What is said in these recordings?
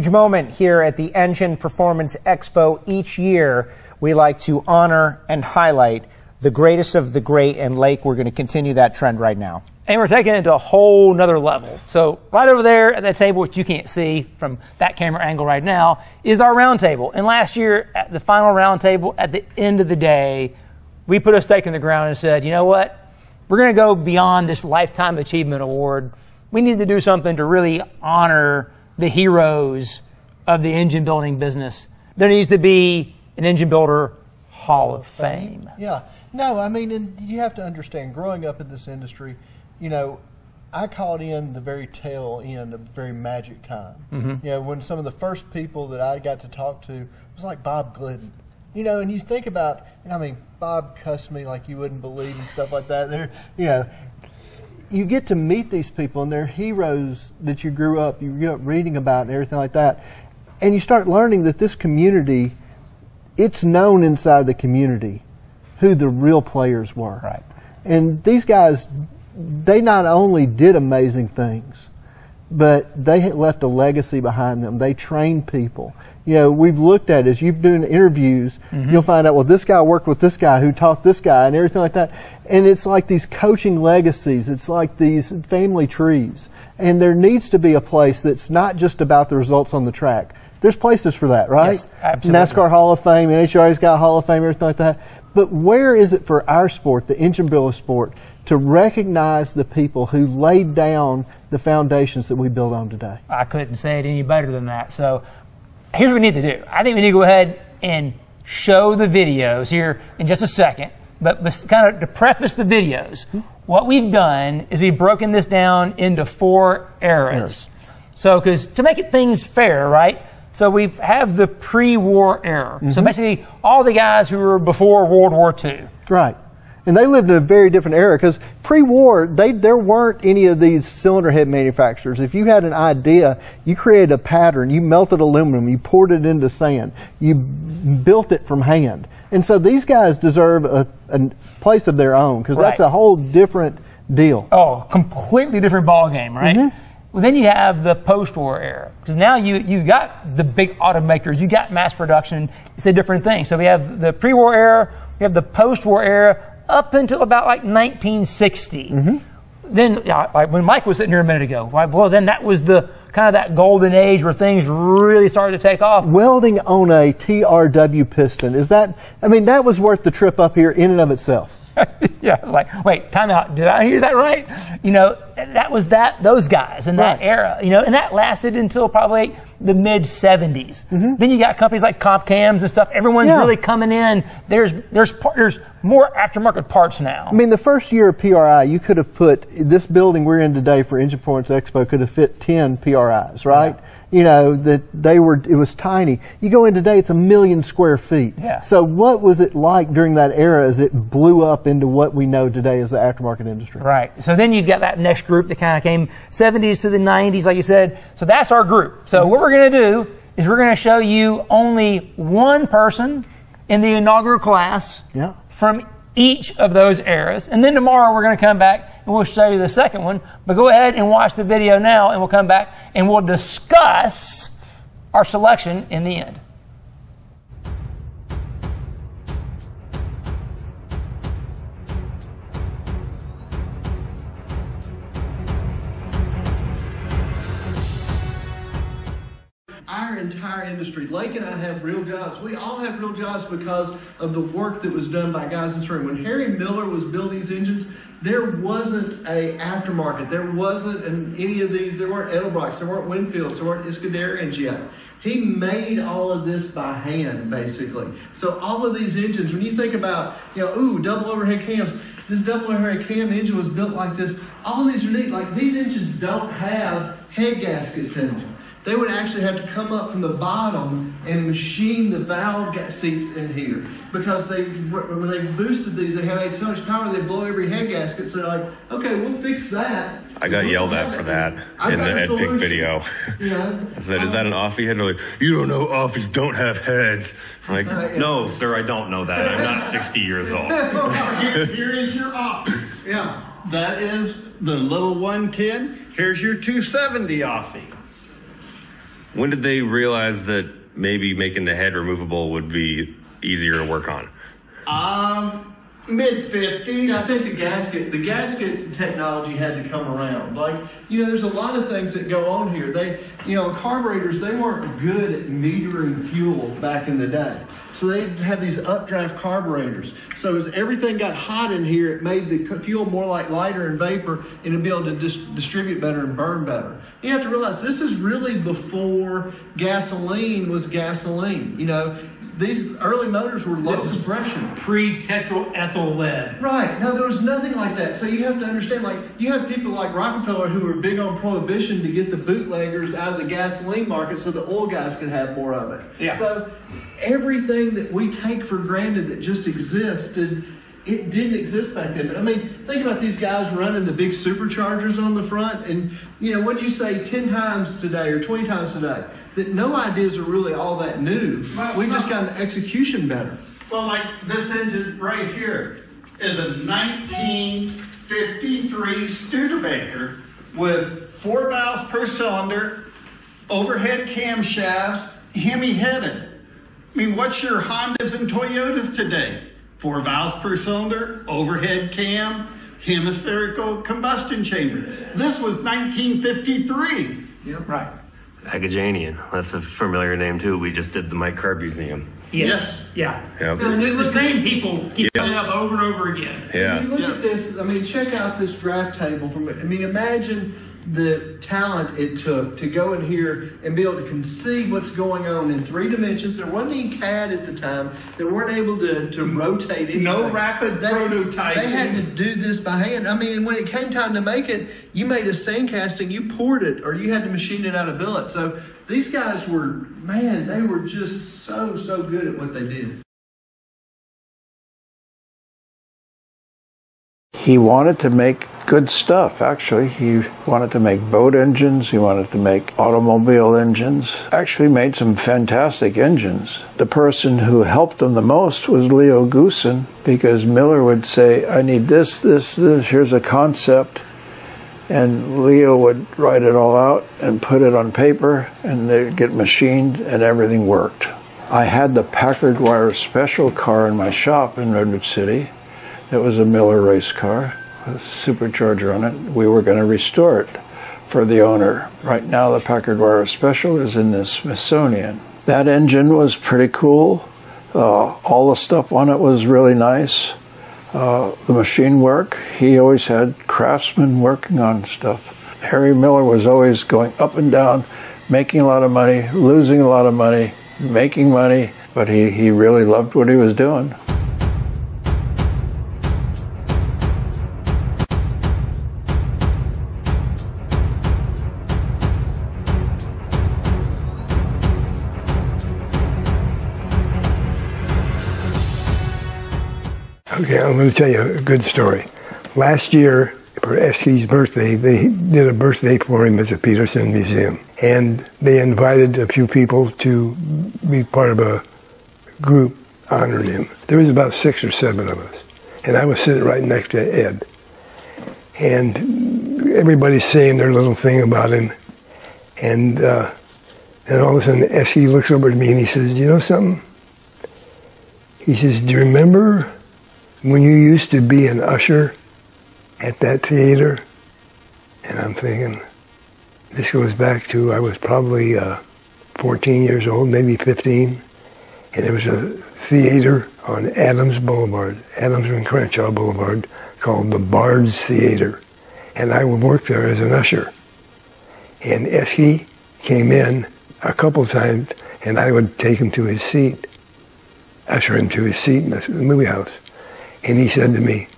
Huge moment here at the Engine Performance Expo. Each year, we like to honor and highlight the greatest of the great and Lake. We're going to continue that trend right now. And we're taking it to a whole nother level. So right over there at that table, which you can't see from that camera angle right now, is our round table. And last year, at the final round table, at the end of the day, we put a stake in the ground and said, you know what? We're going to go beyond this Lifetime Achievement Award. We need to do something to really honor the heroes of the engine building business. There needs to be an engine builder hall of fame. Yeah. No, I mean, and you have to understand, growing up in this industry, you know, I caught in the very tail end of a very magic time. Mm-hmm. You know, when some of the first people that I got to talk to was like Bob Glidden. You know, and you think about, and I mean, Bob cussed me like you wouldn't believe and stuff like that. They're, you know, you get to meet these people and they're heroes that you grew up, you grew up reading about and everything like that. And you start learning that this community, it's known inside the community who the real players were. Right. And these guys, they not only did amazing things, but they left a legacy behind them. They trained people. You know, we've looked at as you've doing interviews, mm-hmm. you'll find out, well, this guy worked with this guy who taught this guy and everything like that. And it's like these coaching legacies. It's like these family trees. And there needs to be a place that's not just about the results on the track. There's places for that, right? Yes, absolutely. NASCAR Hall of Fame, NHRA's got Hall of Fame, everything like that. But where is it for our sport, the engine builder sport, to recognize the people who laid down the foundations that we build on today? I couldn't say it any better than that. So here's what we need to do. I think we need to go ahead and show the videos here in just a second. But kind of to preface the videos, what we've done is we've broken this down into four eras. So, because to make it things fair, right? So we have the pre-war era. Mm-hmm. So basically, all the guys who were before World War II. Right. And they lived in a very different era because pre-war, they, there weren't any of these cylinder head manufacturers. If you had an idea, you created a pattern, you melted aluminum, you poured it into sand, you built it from hand. And so these guys deserve a, a place of their own because right. that's a whole different deal. Oh, completely different ball game, right? Mm-hmm. Well, then you have the post-war era because now you you got the big automakers, you got mass production. It's a different thing. So we have the pre-war era, we have the post-war era up until about like 1960. Mm-hmm. Then, yeah, like when Mike was sitting here a minute ago, right, well, then that was the kind of that golden age where things really started to take off. Welding on a TRW piston is that? I mean, that was worth the trip up here in and of itself. yeah, it's like, wait, time out. Did I hear that right? You know, that was that those guys in that right. era. You know, and that lasted until probably the mid 70s. Mm-hmm. Then you got companies like CompCams and stuff. Everyone's yeah. really coming in. There's there's there's more aftermarket parts now. I mean, the first year of PRI, you could have put this building we're in today for Engine Performance Expo could have fit 10 PRIs, right? Yeah you know, that they were, it was tiny. You go in today, it's a million square feet. Yeah. So what was it like during that era as it blew up into what we know today as the aftermarket industry? Right. So then you've got that next group that kind of came 70s to the 90s, like you said. So that's our group. So mm-hmm. what we're going to do is we're going to show you only one person in the inaugural class yeah. from each of those eras. And then tomorrow we're going to come back and we'll show you the second one. But go ahead and watch the video now and we'll come back and we'll discuss our selection in the end. Entire industry. Lake and I have real jobs. We all have real jobs because of the work that was done by guys in this room. When Harry Miller was building these engines, there wasn't a aftermarket. There wasn't an, any of these. There weren't Edelbrocks. There weren't Winfields. There weren't Iskenderians yet. He made all of this by hand, basically. So all of these engines, when you think about, you know, ooh, double overhead cams, this double overhead cam engine was built like this. All these are neat. Like these engines don't have head gaskets in them they would actually have to come up from the bottom and machine the valve seats in here because they when they boosted these they had so much power they blow every head gasket so they're like okay we'll fix that I got we'll yelled at for that in the Ed Pink video. I said, "Is that an offie head?" They're like, "You don't know offies don't have heads." I'm like, uh, yeah. "No, sir, I don't know that. I'm not 60 years old." here, here is your offie. Yeah, that is the little 110. Here's your 270 offie. When did they realize that maybe making the head removable would be easier to work on? Um, mid 50s. I think the gasket, the gasket technology had to come around. Like, you know, there's a lot of things that go on here. They, you know, carburetors, they weren't good at metering fuel back in the day. So they had these updraft carburetors. So as everything got hot in here, it made the fuel more like lighter and vapor, and it'd be able to dis- distribute better and burn better. You have to realize this is really before gasoline was gasoline. You know, these early motors were low This is compression. Pre-tetraethyl lead. Right. Now there was nothing like that. So you have to understand, like, you have people like Rockefeller who were big on prohibition to get the bootleggers out of the gasoline market so the oil guys could have more of it. Yeah. So everything that we take for granted that just existed, it didn't exist back then. But I mean, think about these guys running the big superchargers on the front. And, you know, what'd you say 10 times today or 20 times today? That no ideas are really all that new. Well, We've just gotten the execution better. Well, like this engine right here is a 1953 Studebaker with four valves per cylinder, overhead camshafts, Hemi headed. I mean, what's your Hondas and Toyotas today? Four valves per cylinder, overhead cam, hemispherical combustion chamber. This was 1953. Yep. Right. Agajanian. That's a familiar name too. We just did the Mike Carb Museum. Yes. Yeah. Yep. The same people keep Yeah. coming up over and over again. Yeah. If you look at this, I mean, check out this draft table from I mean, imagine the talent it took to go in here and be able to conceive what's going on in three dimensions. There wasn't any CAD at the time. They weren't able to, to rotate anything. No rapid they, prototyping. They had to do this by hand. I mean, when it came time to make it, you made a sand casting, you poured it, or you had to machine it out of billet. So these guys were, man, they were just so, so good at what they did. He wanted to make good stuff, actually. He wanted to make boat engines, he wanted to make automobile engines, actually made some fantastic engines. The person who helped him the most was Leo Goosen because Miller would say, I need this, this, this, here's a concept. And Leo would write it all out and put it on paper, and they'd get machined, and everything worked. I had the Packard Wire special car in my shop in Redwood City. It was a Miller race car with a supercharger on it. We were going to restore it for the owner. Right now, the Packard Wire Special is in the Smithsonian. That engine was pretty cool. Uh, all the stuff on it was really nice. Uh, the machine work, he always had craftsmen working on stuff. Harry Miller was always going up and down, making a lot of money, losing a lot of money, making money, but he, he really loved what he was doing. Okay, I'm going to tell you a good story. Last year, for Isky's birthday, they did a birthday for him at the Peterson Museum. And they invited a few people to be part of a group honoring him. There was about six or seven of us. And I was sitting right next to Ed. And everybody's saying their little thing about him. And uh, then all of a sudden, Eske looks over at me and he says, You know something? He says, Do you remember when you used to be an usher at that theater? And I'm thinking, this goes back to I was probably uh, 14 years old, maybe 15, and there was a theater on Adams Boulevard, Adams and Crenshaw Boulevard, called the Bard's Theater, and I would work there as an usher. And Isky came in a couple times, and I would take him to his seat, usher him to his seat in the movie house. And he said to me,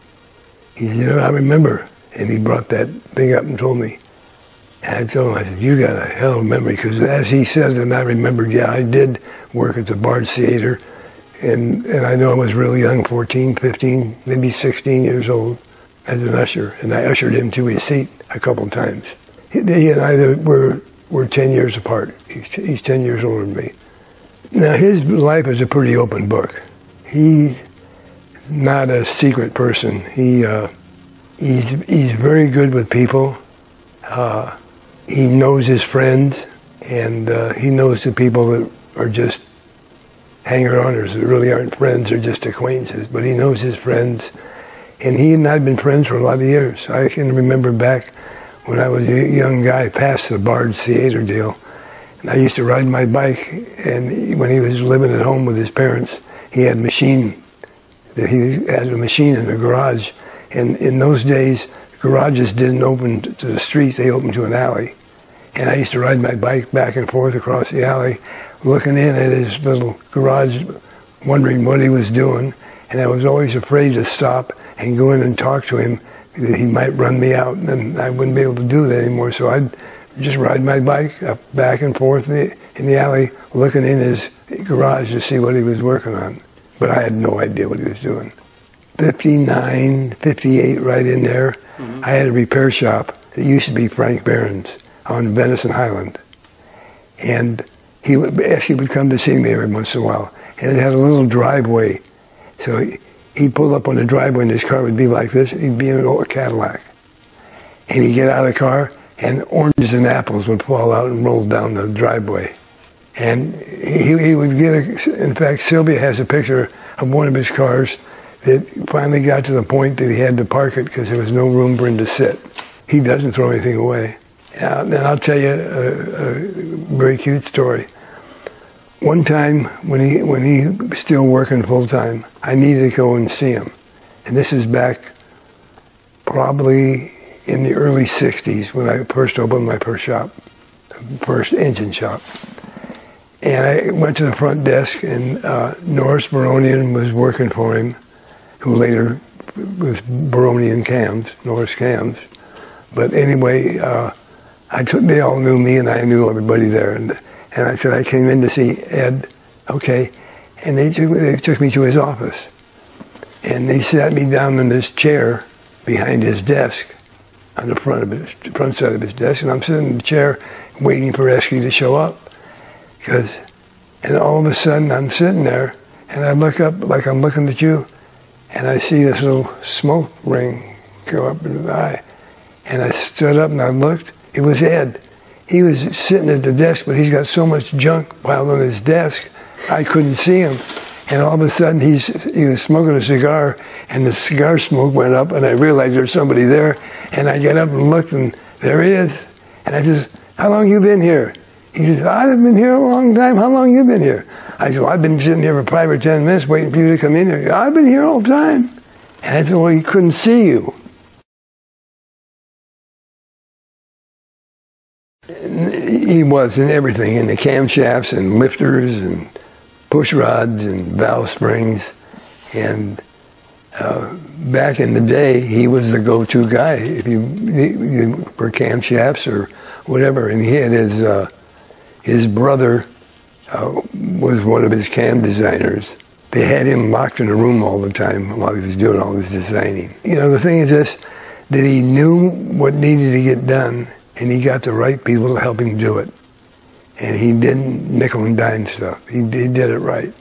he said, you know, I remember. And he brought that thing up and told me. And I told him, I said, you got a hell of a memory. Because as he said, and I remembered, yeah, I did work at the Bard Theater. And, and I know I was really young, 14, 15, maybe 16 years old as an usher. And I ushered him to his seat a couple times. He, he and I uh, were, were 10 years apart. He's, he's 10 years older than me. Now, his life is a pretty open book. He's not a secret person. He, uh, he's, he's very good with people. Uh, he knows his friends, and uh, he knows the people that are just hanger-oners that really aren't friends; they're just acquaintances. But he knows his friends, and he and I've been friends for a lot of years. I can remember back when I was a young guy, past the Bard's Theater deal, and I used to ride my bike. And when he was living at home with his parents, he had machine. That he had a machine in the garage, and in those days, garages didn't open to the street; they opened to an alley. And I used to ride my bike back and forth across the alley, looking in at his little garage, wondering what he was doing. And I was always afraid to stop and go in and talk to him. He might run me out, and I wouldn't be able to do that anymore. So I'd just ride my bike up back and forth in the, in the alley, looking in his garage to see what he was working on. But I had no idea what he was doing. 59, 58, right in there, mm-hmm. I had a repair shop. that used to be Frank Barron's on Venice and Highland. And he would actually would come to see me every once in a while. And it had a little driveway. So he, he'd pull up on the driveway and his car would be like this. He'd be in an old Cadillac. And he'd get out of the car and oranges and apples would fall out and roll down the driveway. And he, he would get a, in fact, Sylvia has a picture of one of his cars that finally got to the point that he had to park it because there was no room for him to sit. He doesn't throw anything away. And I'll tell you a, a, very cute story. One time when he when he was still working full time, I needed to go and see him, and this is back probably in the early '60s when I first opened my first shop, first engine shop. And I went to the front desk, and uh, Norris Baronian was working for him, who later was Baronian Cams, Norris Cams. But anyway, uh, I took, they all knew me and I knew everybody there. And, and I said, I came in to see Ed. Okay. And they took, they took me to his office. And they sat me down in this chair behind his desk on the front of his front side of his desk. And I'm sitting in the chair waiting for Isky to show up. Because, and all of a sudden I'm sitting there and I look up like I'm looking at you and I see this little smoke ring go up in the eye. And I stood up and I looked it was Ed. He was sitting at the desk, but he's got so much junk piled on his desk, I couldn't see him. And all of a sudden, he's he was smoking a cigar, and the cigar smoke went up, and I realized there's somebody there. And I get up and looked, and there he is. And I says, "How long you been here?" He says, "I've been here a long time. How long you been here?" I said, well, "I've been sitting here for five or ten minutes waiting for you to come in here." I've been here all the time. And I said, "Well, he couldn't see you." he was in everything, in the camshafts and lifters and push rods and valve springs. And uh, back in the day, he was the go-to guy if you, you for camshafts or whatever. And he had his uh, his brother uh, was one of his cam designers. They had him locked in a room all the time while he was doing all his designing. You know, the thing is this, that he knew what needed to get done and he got the right people to help him do it. And he didn't nickel and dime stuff. He, he did it right.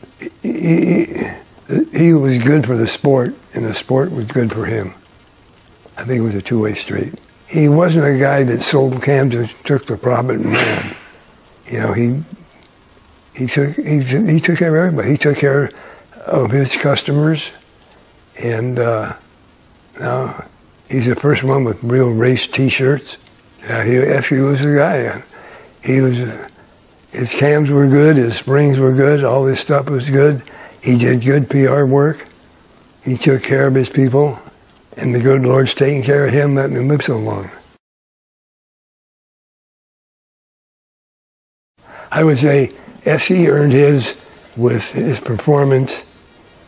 He, he, he, was good for the sport, and the sport was good for him. I think it was a two-way street. He wasn't a guy that sold cams and took the profit and ran. You know, he he took he, he took care of everybody. He took care of his customers, and uh, now he's the first one with real race T-shirts. Yeah, he actually was the guy. He was, his cams were good, his springs were good, all his stuff was good. He did good PR work. He took care of his people, and the good Lord's taking care of him, letting him live so long. I would say Isky earned his with his performance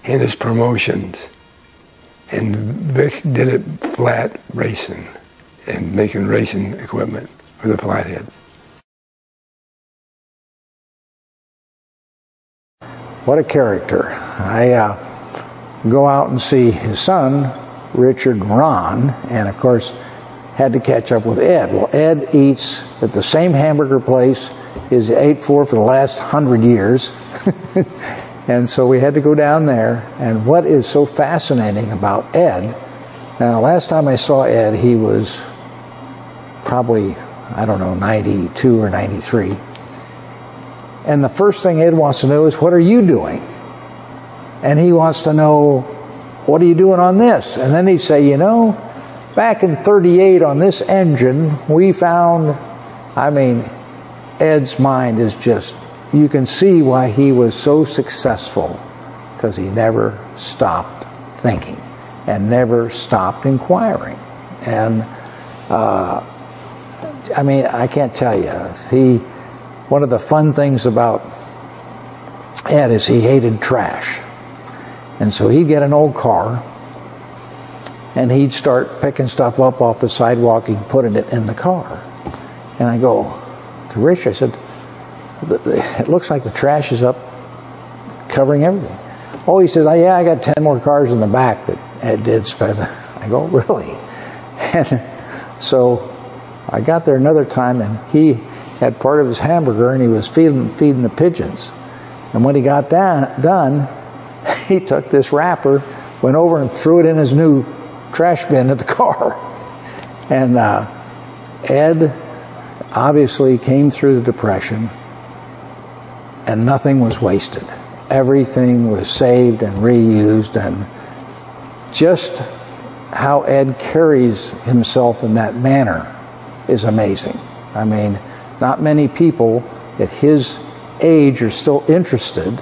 and his promotions. And Vic did it flat racing and making racing equipment for the Flathead. What a character. I uh, go out and see his son, Richard Ron, and of course had to catch up with Ed. Well, Ed eats at the same hamburger place he's ate for for the last hundred years. and so we had to go down there. And what is so fascinating about Ed, now last time I saw Ed, he was probably, I don't know, 92 or 93. And the first thing Ed wants to know is, what are you doing? And he wants to know, what are you doing on this? And then he'd say, you know, back in 38 on this engine, we found, I mean, Ed's mind is just, you can see why he was so successful because he never stopped thinking and never stopped inquiring. And uh, I mean, I can't tell you. He, one of the fun things about Ed is he hated trash. And so he'd get an old car and he'd start picking stuff up off the sidewalk and putting it in the car. And I go to Rich, I said, it looks like the trash is up covering everything. Oh, he says, oh, yeah, I got 10 more cars in the back that Ed did spend. I go, really? And so I got there another time and he had part of his hamburger and he was feeding, feeding the pigeons. And when he got down, done, he took this wrapper, went over and threw it in his new trash bin at the car. And uh, Ed obviously came through the Depression and nothing was wasted. Everything was saved and reused, and just how Ed carries himself in that manner is amazing. I mean, not many people at his age are still interested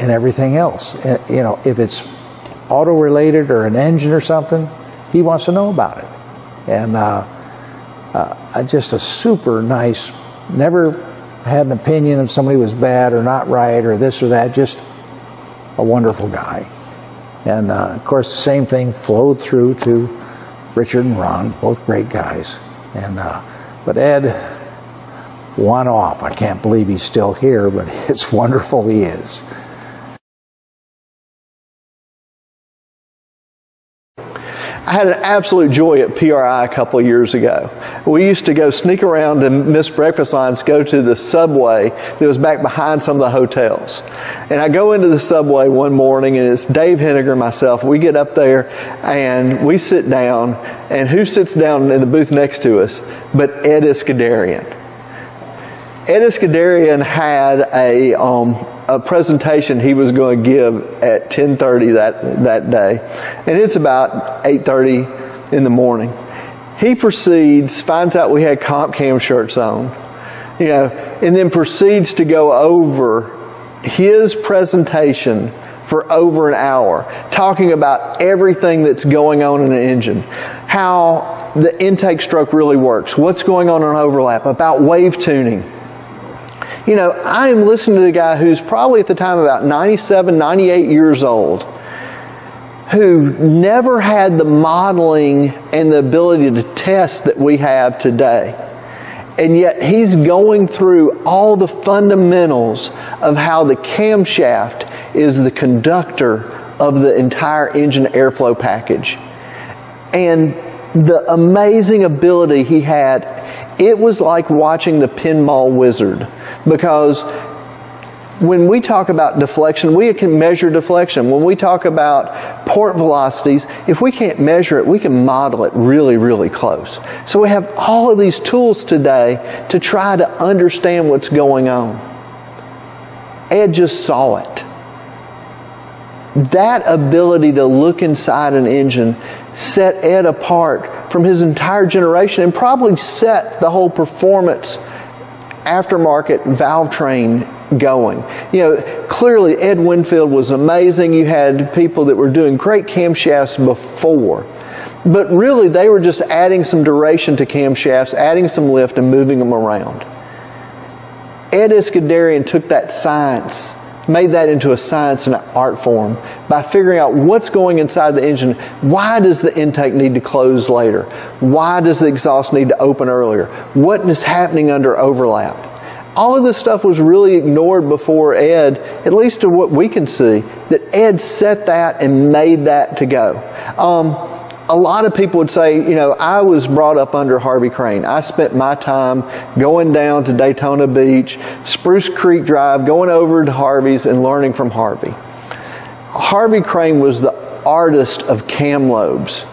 in everything else. Eh, you know, if it's auto related or an engine or something, he wants to know about it. And uh, uh, just a super nice, never had an opinion if somebody was bad or not right or this or that, just a wonderful guy. And uh, of course, the same thing flowed through to Richard and Ron, both great guys. And uh, but Ed, one off. I can't believe he's still here, but it's wonderful he is. I had an absolute joy at PRI a couple of years ago. We used to go sneak around and miss breakfast lines, go to the subway that was back behind some of the hotels. And I go into the subway one morning and it's Dave Henniger and myself. We get up there and we sit down and who sits down in the booth next to us but Ed Iskenderian. Ed Iskenderian had a, um, a presentation he was going to give at 10:30 that that day, and it's about 8:30 in the morning. He proceeds, finds out we had comp cam shirts on, you know, and then proceeds to go over his presentation for over an hour, talking about everything that's going on in the engine, how the intake stroke really works, what's going on in overlap, about wave tuning you know, I am listening to a guy who's probably at the time about 97, 98 years old, who never had the modeling and the ability to test that we have today. And yet he's going through all the fundamentals of how the camshaft is the conductor of the entire engine airflow package. And the amazing ability he had, it was like watching the pinball wizard because when we talk about deflection, we can measure deflection. When we talk about port velocities, if we can't measure it, we can model it really, really close. So we have all of these tools today to try to understand what's going on. Ed just saw it. That ability to look inside an engine set Ed apart from his entire generation and probably set the whole performance aftermarket valve train going. You know, clearly Ed Winfield was amazing. You had people that were doing great camshafts before. But really, they were just adding some duration to camshafts, adding some lift, and moving them around. Ed Iskenderian took that science made that into a science and an art form by figuring out what's going inside the engine. Why does the intake need to close later? Why does the exhaust need to open earlier? What is happening under overlap? All of this stuff was really ignored before Ed, at least to what we can see, that Ed set that and made that to go. Um, a lot of people would say, you know, I was brought up under Harvey Crane. I spent my time going down to Daytona Beach, Spruce Creek Drive, going over to Harvey's and learning from Harvey. Harvey Crane was the artist of cam lobes.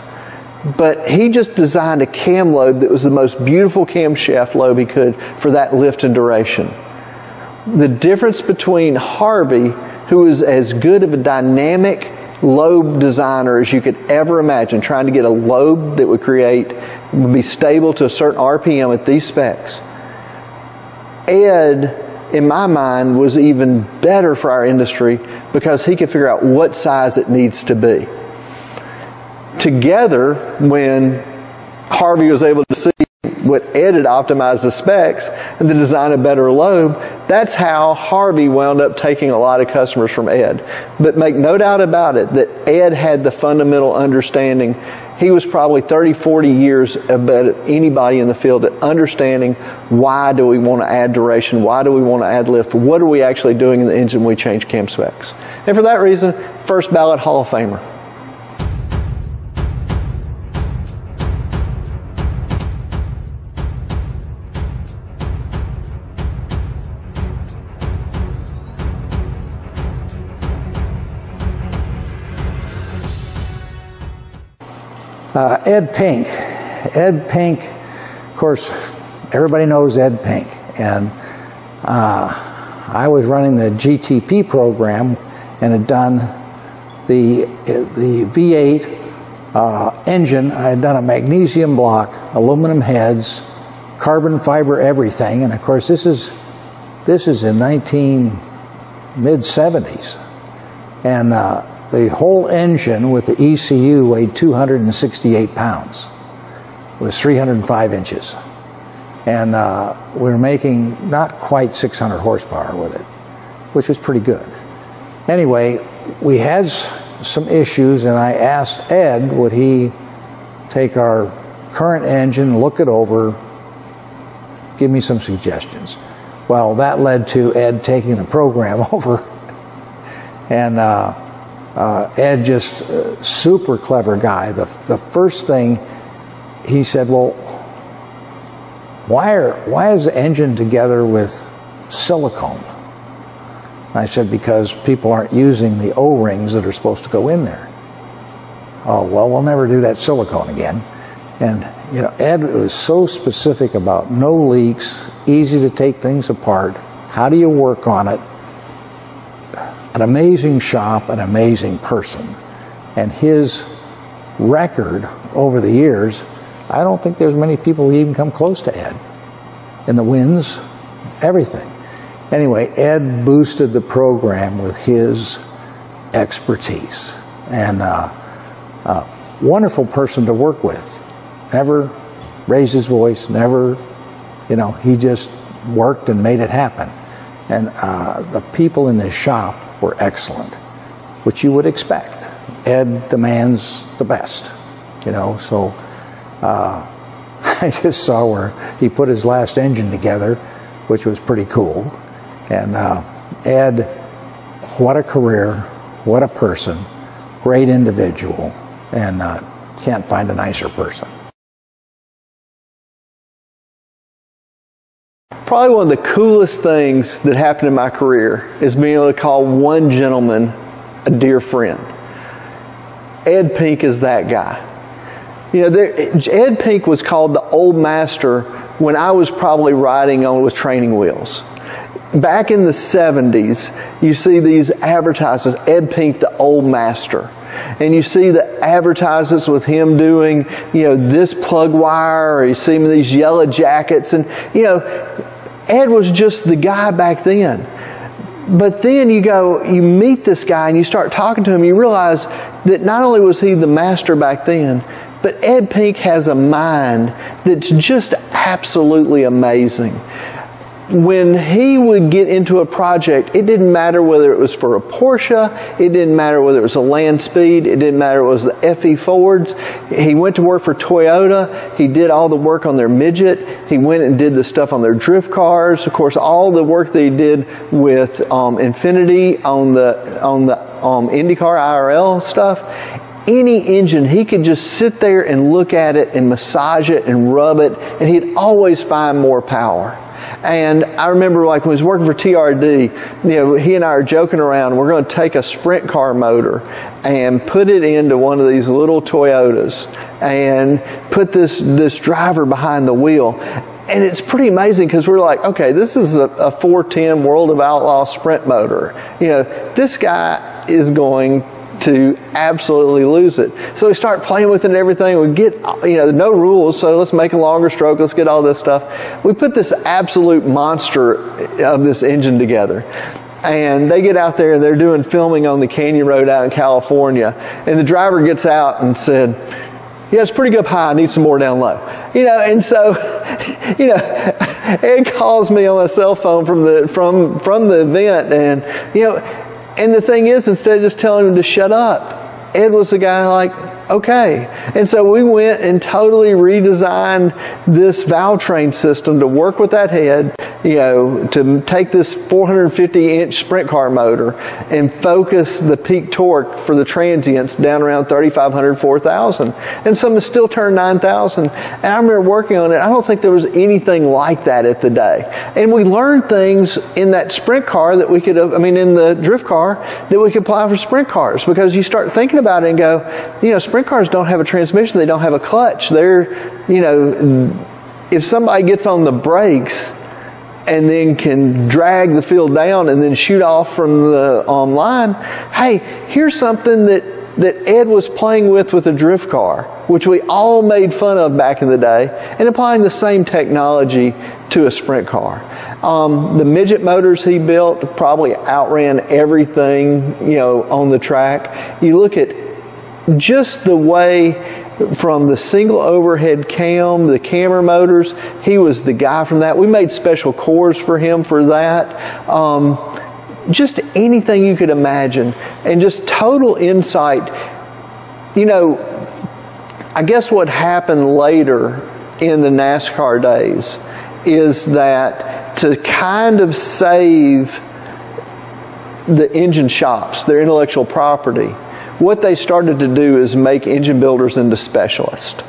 But he just designed a cam lobe that was the most beautiful camshaft lobe he could for that lift and duration. the difference between Harvey, who is as good of a dynamic lobe designer as you could ever imagine, trying to get a lobe that would create, would be stable to a certain RPM at these specs. Ed, in my mind, was even better for our industry because he could figure out what size it needs to be. Together, when Harvey was able to see what Ed had optimized the specs and to design a better lobe, that's how Harvey wound up taking a lot of customers from Ed. But make no doubt about it that Ed had the fundamental understanding. He was probably 30, 40 years above anybody in the field at understanding why do we want to add duration, why do we want to add lift, what are we actually doing in the engine when we change cam specs. And for that reason, first ballot Hall of Famer. Uh, Ed Pink. Ed Pink, of course, everybody knows Ed Pink. And uh, I was running the GTP program and had done the, the V8 uh, engine. I had done a magnesium block, aluminum heads, carbon fiber everything. And of course, this is, this is in 19 mid 70s. And uh, the whole engine with the ECU weighed 268 pounds. It was 305 inches. And uh, we were making not quite 600 horsepower with it, which was pretty good. Anyway, we had some issues, and I asked Ed, would he take our current engine, look it over, give me some suggestions. Well, that led to Ed taking the program over. and uh, uh, Ed, just uh, super clever guy. The, the first thing he said, well, why, are, why is the engine together with silicone? I said, because people aren't using the O rings that are supposed to go in there. Oh, well, we'll never do that silicone again. And, you know, Ed was so specific about no leaks, easy to take things apart. How do you work on it? An amazing shop, an amazing person. And his record over the years, I don't think there's many people who even come close to Ed. In the wins, everything. Anyway, Ed boosted the program with his expertise. And uh, uh, wonderful person to work with. Never raised his voice, never, you know, he just worked and made it happen. And uh, the people in his shop were excellent, which you would expect. Ed demands the best, you know, so uh, I just saw where he put his last engine together, which was pretty cool. And uh, Ed, what a career, what a person, great individual, and uh, can't find a nicer person. Probably one of the coolest things that happened in my career is being able to call one gentleman a dear friend. Ed Pink is that guy. You know, there, Ed Pink was called the old master when I was probably riding on with training wheels. Back in the 70s, you see these advertisements, Ed Pink, the old master. And you see the advertisements with him doing, you know, this plug wire, or you see him in these yellow jackets. And, you know, Ed was just the guy back then. But then you go, you meet this guy and you start talking to him, you realize that not only was he the master back then, but Ed Pink has a mind that's just absolutely amazing when he would get into a project, it didn't matter whether it was for a Porsche, it didn't matter whether it was a Land Speed, it didn't matter it was the FE Fords. He went to work for Toyota. He did all the work on their midget. He went and did the stuff on their drift cars. Of course, all the work he did with um, Infiniti on the on the um, IndyCar IRL stuff any engine, he could just sit there and look at it and massage it and rub it, and he'd always find more power. And I remember like when he was working for TRD, you know, he and I are joking around, we're going to take a sprint car motor and put it into one of these little Toyotas and put this, this driver behind the wheel and it's pretty amazing because we're like, okay, this is a, a 410 World of Outlaw sprint motor. You know, this guy is going to absolutely lose it. So we start playing with it and everything. We get, you know, no rules, so let's make a longer stroke, let's get all this stuff. We put this absolute monster of this engine together. And they get out there and they're doing filming on the Canyon Road out in California. And the driver gets out and said, yeah, it's pretty good high. I need some more down low. You know, and so, you know, Ed calls me on my cell phone from the from from the event, and you know, and the thing is, instead of just telling him to shut up, Ed was the guy like, okay. And so we went and totally redesigned this valve train system to work with that head, you know, to take this 450 inch sprint car motor and focus the peak torque for the transients down around 3,500, 4,000. And some still turned 9,000. And I remember working on it. I don't think there was anything like that at the day. And we learned things in that sprint car that we could, have I mean, in the drift car that we could apply for sprint cars because you start thinking about it and go, you know, sprint sprint cars don't have a transmission, they don't have a clutch. They're, you know, if somebody gets on the brakes and then can drag the field down and then shoot off from the online, hey, here's something that, that Ed was playing with with a drift car, which we all made fun of back in the day, and applying the same technology to a sprint car. Um, the midget motors he built probably outran everything, you know, on the track. You look at just the way from the single overhead cam, the camera motors, he was the guy from that. We made special cores for him for that. Um, just anything you could imagine, and just total insight. You know, I guess what happened later in the NASCAR days is that to kind of save the engine shops, their intellectual property, what they started to do is make engine builders into specialists.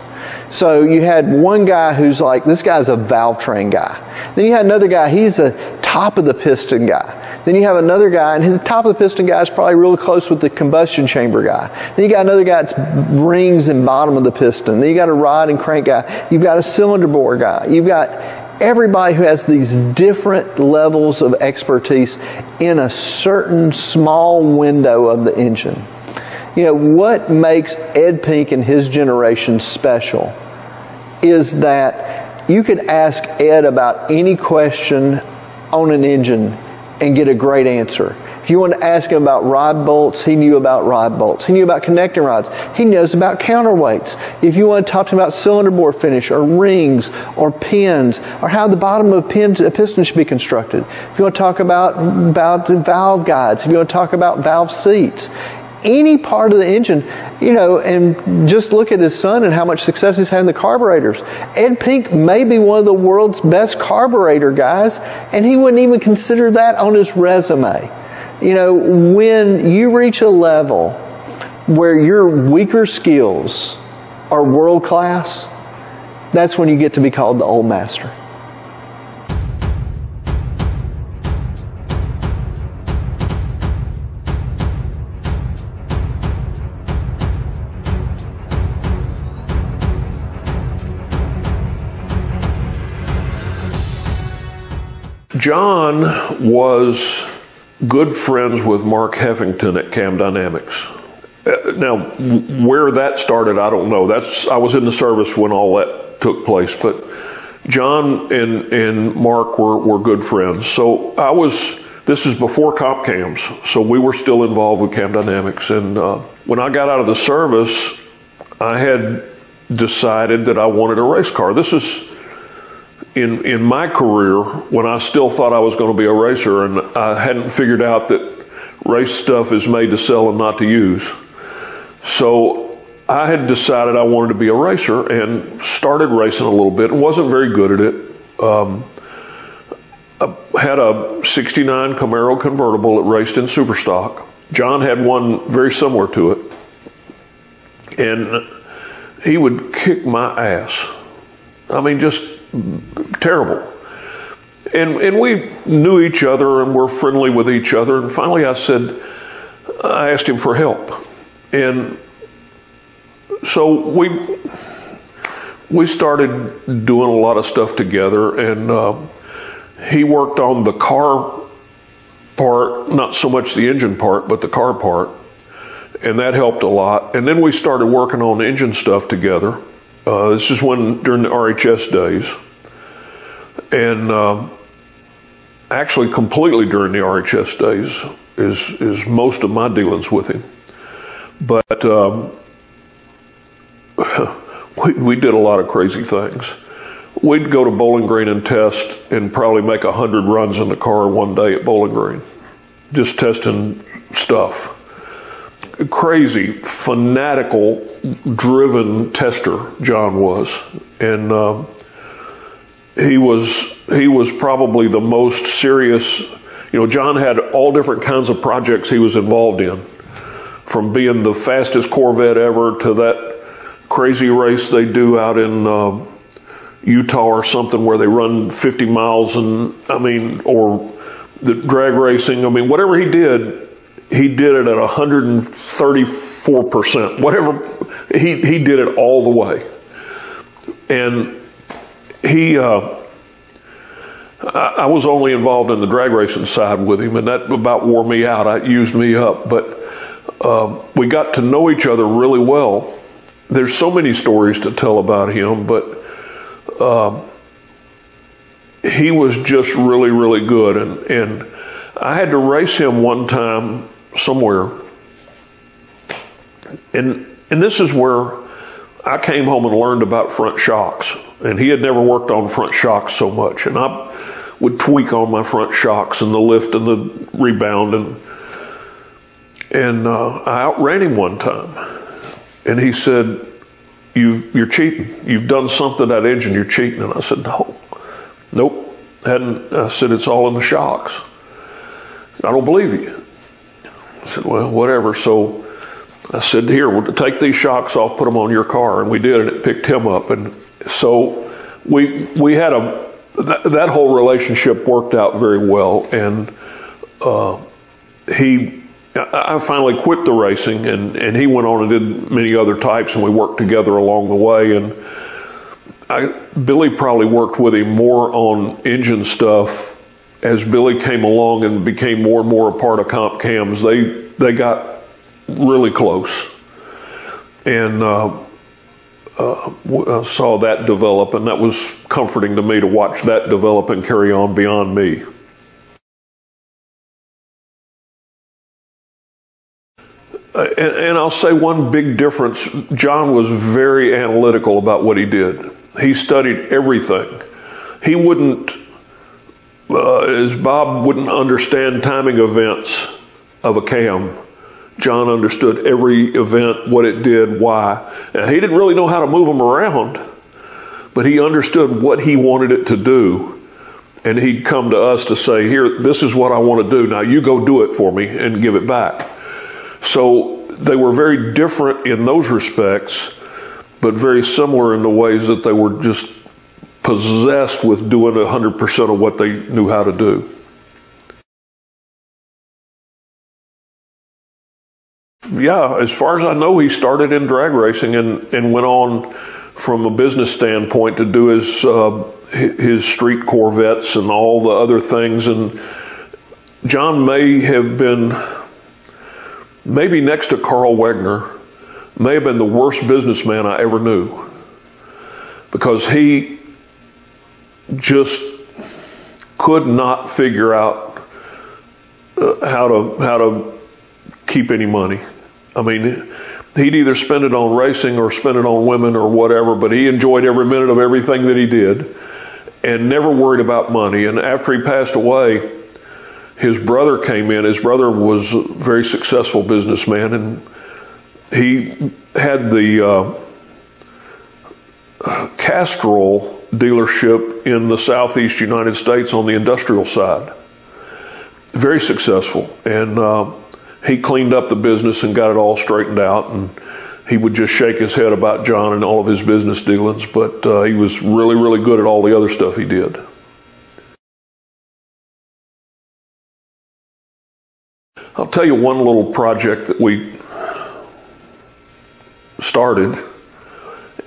So you had one guy who's like, this guy's a valve train guy. Then you had another guy, he's a top of the piston guy. Then you have another guy, and the top of the piston guy is probably really close with the combustion chamber guy. Then you got another guy that's rings and bottom of the piston. Then you got a rod and crank guy. You've got a cylinder bore guy. You've got everybody who has these different levels of expertise in a certain small window of the engine. You know, what makes Ed Pink and his generation special is that you could ask Ed about any question on an engine and get a great answer. If you want to ask him about rod bolts, he knew about rod bolts. He knew about connecting rods. He knows about counterweights. If you want to talk to him about cylinder bore finish or rings or pins or how the bottom of a piston should be constructed. If you want to talk about, about the valve guides, if you want to talk about valve seats, any part of the engine, you know, and just look at his son and how much success he's had in the carburetors. Ed Pink may be one of the world's best carburetor guys, and he wouldn't even consider that on his resume. You know, when you reach a level where your weaker skills are world class, that's when you get to be called the old master. John was good friends with Mark Heffington at Cam Dynamics. Uh, now, where that started, I don't know. That's I was in the service when all that took place, but John and and Mark were were good friends. So I was. This is before comp cams, so we were still involved with Cam Dynamics. And uh, when I got out of the service, I had decided that I wanted a race car. This is in in my career when I still thought I was going to be a racer and I hadn't figured out that race stuff is made to sell and not to use. So I had decided I wanted to be a racer and started racing a little bit and wasn't very good at it. Um, had a 69 Camaro convertible that raced in Superstock. John had one very similar to it. And he would kick my ass. I mean, just terrible. And, and we knew each other and were friendly with each other. And finally, I said, I asked him for help. And so we, we started doing a lot of stuff together, and um, he worked on the car part, not so much the engine part, but the car part, and that helped a lot. And then we started working on engine stuff together. Uh, this is when during the RHS days, and uh, actually completely during the RHS days is is most of my dealings with him. But um, we, we did a lot of crazy things. We'd go to Bowling Green and test and probably make a hundred runs in the car one day at Bowling Green, just testing stuff. Crazy, fanatical, driven tester John was, and um, he was he was probably the most serious. You know, John had all different kinds of projects he was involved in, from being the fastest Corvette ever to that crazy race they do out in uh, Utah or something where they run 50 miles and I mean, or the drag racing. I mean, whatever he did, he did it at 130 4%, whatever. He, he did it all the way. And he, uh, I, was only involved in the drag racing side with him, and that about wore me out. I used me up. But um, we got to know each other really well. There's so many stories to tell about him, but um, he was just really, really good. And, and I had to race him one time somewhere and, and this is where I came home and learned about front shocks. And he had never worked on front shocks so much. And I would tweak on my front shocks and the lift and the rebound. And, and uh, I outran him one time and he said, you, You're cheating. You've done something to that engine, you're cheating. And I said, No. Nope. Hadn't. I said, It's all in the shocks. I don't believe you. I said, Well, whatever. So I said, Here, take these shocks off, put them on your car. And we did, and it picked him up. And so we, we had a, that, that whole relationship worked out very well. And uh, he I finally quit the racing, and, and he went on and did many other types, and we worked together along the way. And I, Billy probably worked with him more on engine stuff as Billy came along and became more and more a part of Comp Cams. They they got really close, and uh, uh, saw that develop, and that was comforting to me to watch that develop and carry on beyond me. Uh, and, and, I'll say one big difference John was very analytical about what he did. He studied everything. He wouldn't, uh, as Bob wouldn't understand timing events of a cam, John understood every event, what it did, why. He didn't really know how to move them around, but he understood what he wanted it to do. And he'd come to us to say, Here, this is what I want to do. Now you go do it for me and give it back. So they were very different in those respects, but very similar in the ways that they were just possessed with doing 100% of what they knew how to do. Yeah, as far as I know, he started in drag racing and, and went on from a business standpoint to do his uh, his street Corvettes and all the other things. And John may have been maybe next to Carl Wegner, may have been the worst businessman I ever knew because he just could not figure out uh, how to how to keep any money. I mean, he'd either spend it on racing or spend it on women or whatever, but he enjoyed every minute of everything that he did and never worried about money. And after he passed away, his brother came in. His brother was a very successful businessman, and he had the uh, Castrol dealership in the southeast United States on the industrial side. Very successful, and uh, he cleaned up the business and got it all straightened out. And he would just shake his head about John and all of his business dealings, but uh, he was really, really good at all the other stuff he did. I'll tell you one little project that we started,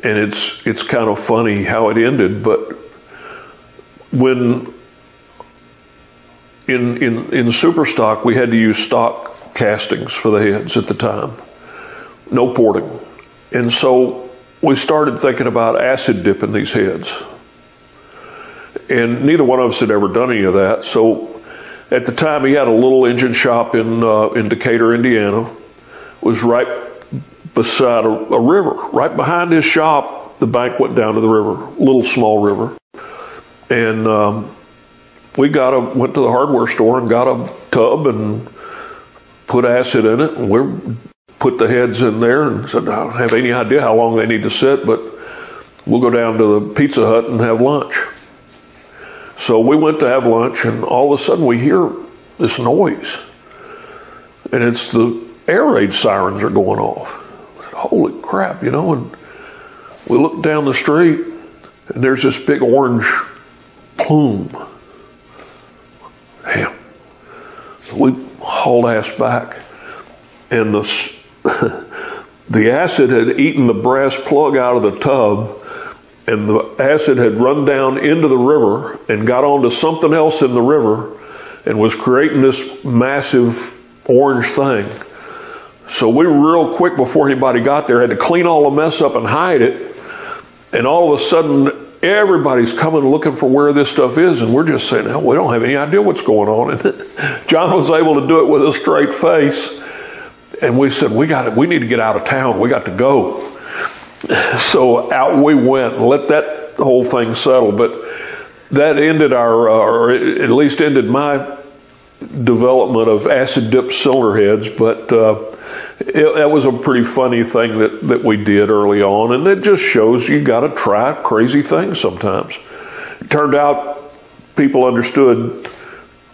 and it's it's kind of funny how it ended. But when in in in super stock, we had to use stock castings for the heads at the time, no porting, and so we started thinking about acid dipping these heads. And neither one of us had ever done any of that. So at the time, he had a little engine shop in uh, in Decatur, Indiana. It was right beside a, a river. Right behind his shop, the bank went down to the river, little small river. And um, we got a went to the hardware store and got a tub and put acid in it, and we put the heads in there and said, I don't have any idea how long they need to sit, but we'll go down to the Pizza Hut and have lunch. So we went to have lunch, and all of a sudden we hear this noise, and it's the air raid sirens are going off holy crap, you know, and we look down the street and there's this big orange plume. Damn. So we hauled ass back and the, the acid had eaten the brass plug out of the tub and the acid had run down into the river and got onto something else in the river and was creating this massive orange thing. So we were real quick before anybody got there had to clean all the mess up and hide it. And all of a sudden, everybody's coming looking for where this stuff is, and we're just saying, we don't have any idea what's going on. And John was able to do it with a straight face. And we said, we got it. We need to get out of town. We got to go. So out we went and let that whole thing settle. But that ended our, uh, or at least ended my development of acid dip cylinder heads. But uh, it, that was a pretty funny thing that, that we did early on, and it just shows you got to try crazy things sometimes. It turned out people understood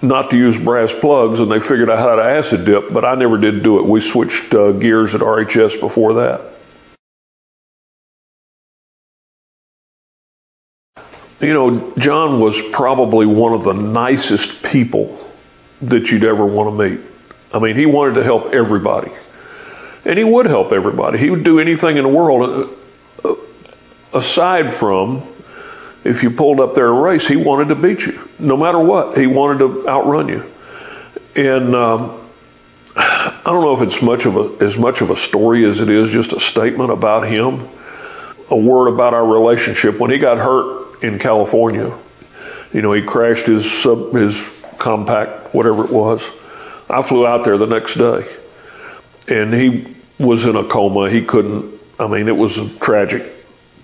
not to use brass plugs, and they figured out how to acid dip, but I never did do it. We switched uh, gears at RHS before that. You know, John was probably one of the nicest people that you'd ever want to meet. I mean, he wanted to help everybody. And he would help everybody. He would do anything in the world uh, aside from if you pulled up there a race, he wanted to beat you. No matter what, he wanted to outrun you. And um, I don't know if it's much of a, as much of a story as it is just a statement about him, a word about our relationship. When he got hurt in California, you know, he crashed his sub, his compact, whatever it was. I flew out there the next day and he was in a coma. He couldn't. I mean, it was a tragic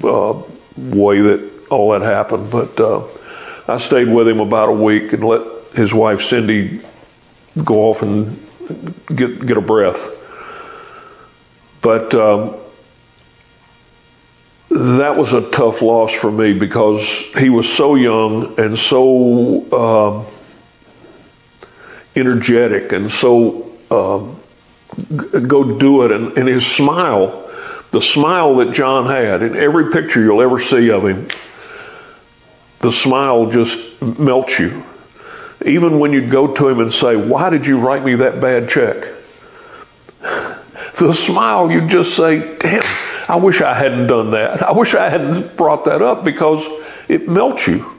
uh, way that all that happened. But uh, I stayed with him about a week and let his wife Cindy go off and get get a breath. But um, that was a tough loss for me because he was so young and so uh, energetic and so um, go do it. And, and his smile, the smile that John had in every picture you'll ever see of him, the smile just melts you. Even when you'd go to him and say, Why did you write me that bad check? The smile, you'd just say, Damn, I wish I hadn't done that. I wish I hadn't brought that up because it melts you.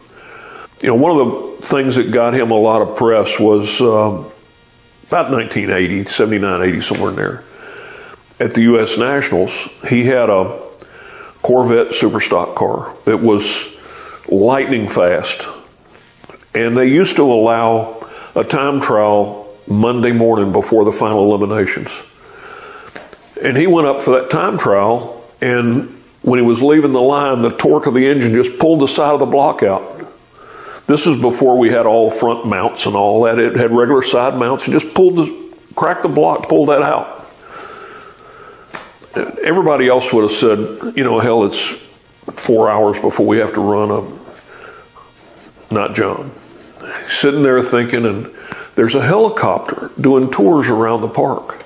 You know, one of the things that got him a lot of press was um, about 1980, 79, 80, somewhere in there, at the U.S. Nationals, he had a Corvette Superstock car that was lightning fast. And they used to allow a time trial Monday morning before the final eliminations. And he went up for that time trial, and when he was leaving the line, the torque of the engine just pulled the side of the block out. This is before we had all front mounts and all that. It had regular side mounts. You just pulled the, cracked the block, pulled that out. Everybody else would have said, you know, hell, it's four hours before we have to run a. Not John. Sitting there thinking, and there's a helicopter doing tours around the park.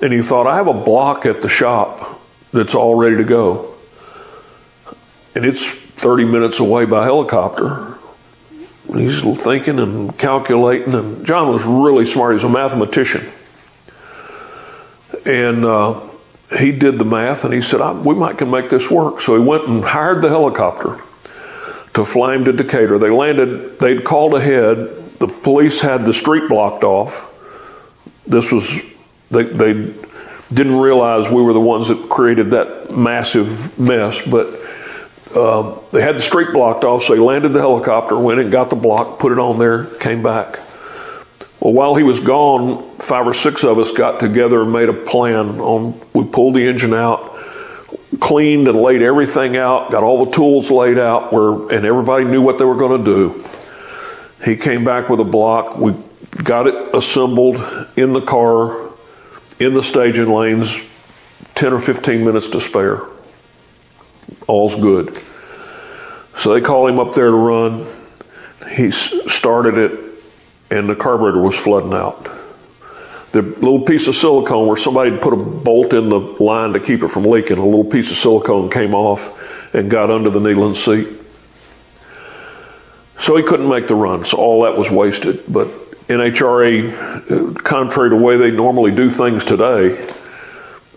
And he thought, I have a block at the shop that's all ready to go. And it's 30 minutes away by helicopter he's thinking and calculating. And John was really smart. He's a mathematician. And uh, he did the math and he said, "We might can make this work." So he went and hired the helicopter to fly him to Decatur. They landed. They'd called ahead. The police had the street blocked off. This was they they didn't realize we were the ones that created that massive mess, but. Uh, they had the street blocked off, so he landed the helicopter, went and got the block, put it on there, came back. Well, while he was gone, five or six of us got together and made a plan on, we pulled the engine out, cleaned and laid everything out, got all the tools laid out where, and everybody knew what they were going to do. He came back with a block. We got it assembled in the car, in the staging lanes, 10 or 15 minutes to spare. All's good. So they call him up there to run. He started it, and the carburetor was flooding out. The little piece of silicone where somebody had put a bolt in the line to keep it from leaking, a little piece of silicone came off and got under the needle and seat. So he couldn't make the run, so all that was wasted. But NHRA, uh, contrary to the way they normally do things today,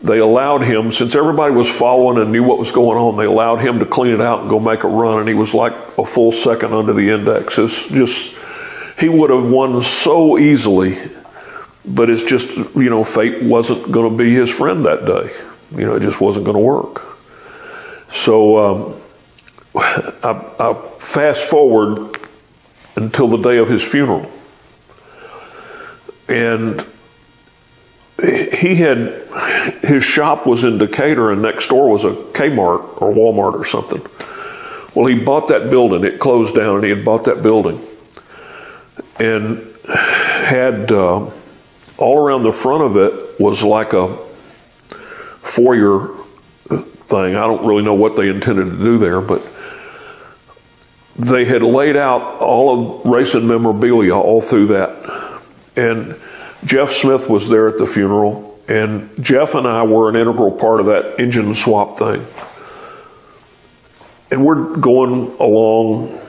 they allowed him, since everybody was following and knew what was going on, they allowed him to clean it out and go make a run, and he was like a full second under the index. It's just, he would have won so easily, but it's just, you know, fate wasn't going to be his friend that day. You know, it just wasn't going to work. So um, I, I fast forward until the day of his funeral. And he had his shop was in Decatur, and next door was a Kmart or Walmart or something. Well, he bought that building. It closed down, and he had bought that building, and had uh, all around the front of it was like a foyer thing. I don't really know what they intended to do there, but they had laid out all of racing memorabilia all through that, and Jeff Smith was there at the funeral, and Jeff and I were an integral part of that engine swap thing. And we're going along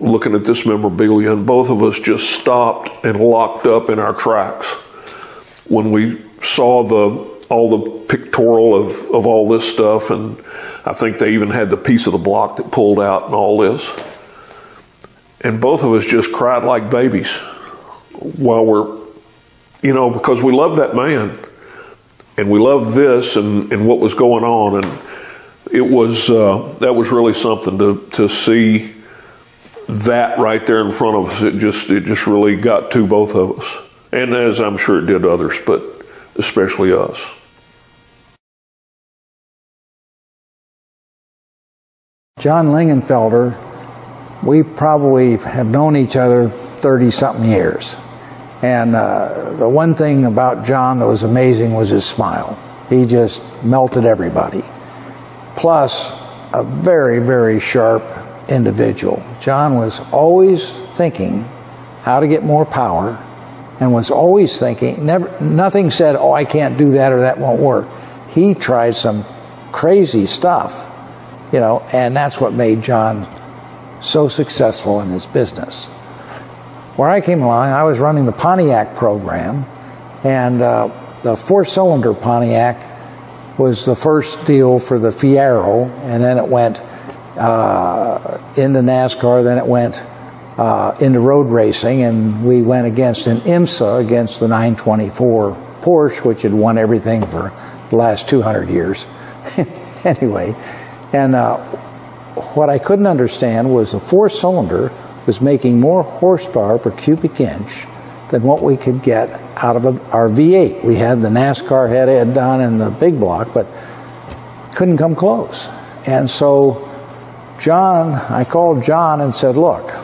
looking at this memorabilia, and both of us just stopped and locked up in our tracks when we saw the all the pictorial of, of all this stuff, and I think they even had the piece of the block that pulled out and all this. And both of us just cried like babies while we're you know, because we love that man and we love this and, and what was going on. And it was, uh, that was really something to, to see that right there in front of us. It just, it just really got to both of us. And as I'm sure it did others, but especially us. John Lingenfelter, we probably have known each other 30 something years. And uh, the one thing about John that was amazing was his smile. He just melted everybody. Plus, a very, very sharp individual. John was always thinking how to get more power and was always thinking, never, nothing said, oh, I can't do that or that won't work. He tried some crazy stuff, you know, and that's what made John so successful in his business where I came along, I was running the Pontiac program, and uh, the four cylinder Pontiac was the first deal for the Fiero, and then it went uh, into NASCAR, then it went uh, into road racing, and we went against an IMSA against the 924 Porsche, which had won everything for the last 200 years. anyway, and uh, what I couldn't understand was the four cylinder was making more horsepower per cubic inch than what we could get out of our V8. We had the NASCAR head head done in the big block, but couldn't come close. And so John, I called John and said, look,